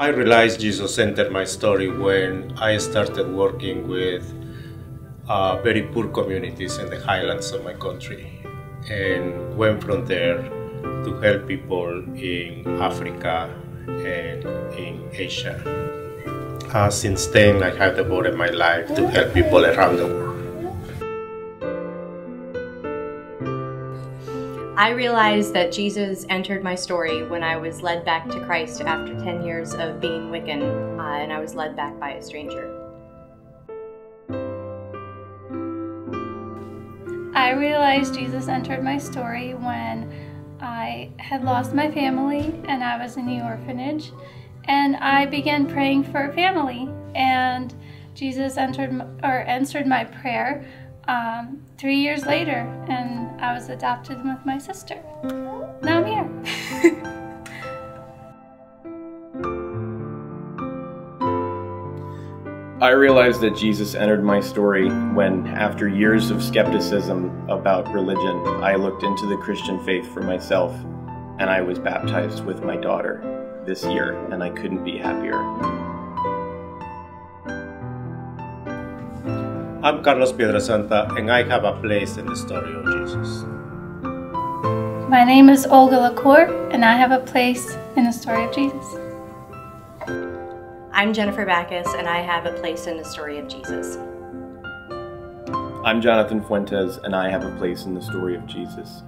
I realized Jesus entered my story when I started working with uh, very poor communities in the highlands of my country and went from there to help people in Africa and in Asia. Uh, since then, I have devoted my life to help people around the world. I realized that Jesus entered my story when I was led back to Christ after 10 years of being Wiccan, uh, and I was led back by a stranger. I realized Jesus entered my story when I had lost my family and I was in the orphanage, and I began praying for a family, and Jesus entered or answered my prayer um, three years later, and I was adopted with my sister. Now I'm here. I realized that Jesus entered my story when, after years of skepticism about religion, I looked into the Christian faith for myself and I was baptized with my daughter this year, and I couldn't be happier. I'm Carlos Piedrasanta, and I have a place in the story of Jesus. My name is Olga Lacour, and I have a place in the story of Jesus. I'm Jennifer Backus, and I have a place in the story of Jesus. I'm Jonathan Fuentes, and I have a place in the story of Jesus.